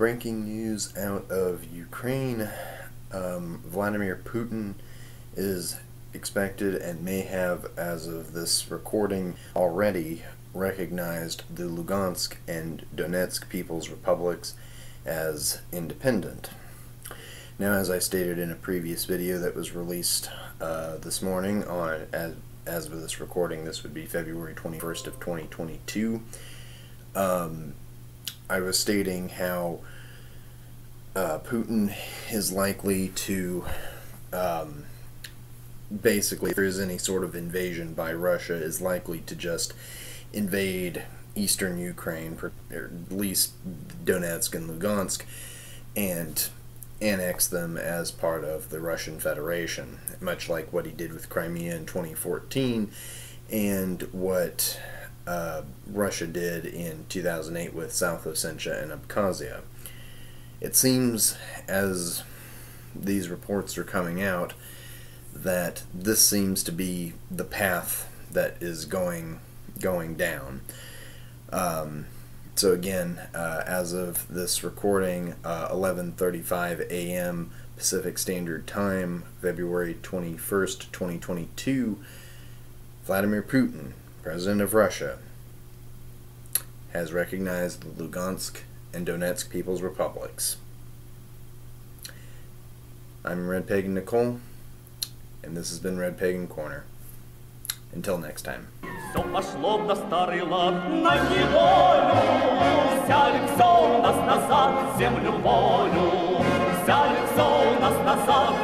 breaking news out of Ukraine. Um, Vladimir Putin is expected and may have, as of this recording, already recognized the Lugansk and Donetsk People's Republics as independent. Now, as I stated in a previous video that was released uh, this morning, on as, as of this recording, this would be February 21st of 2022. Um, I was stating how uh, Putin is likely to um, basically, if there is any sort of invasion by Russia, is likely to just invade eastern Ukraine, or at least Donetsk and Lugansk, and annex them as part of the Russian Federation, much like what he did with Crimea in 2014 and what uh, Russia did in 2008 with South Ossetia and Abkhazia. It seems, as these reports are coming out, that this seems to be the path that is going going down. Um, so again, uh, as of this recording, 11:35 uh, a.m. Pacific Standard Time, February 21st, 2022, Vladimir Putin President of Russia, has recognized the Lugansk and Donetsk People's Republics. I'm Red Pagan Nicole, and this has been Red Pagan Corner. Until next time. Все пошло на старый лад, на неволю. Вся лицо у нас назад, землю волю. Вся лицо у нас назад,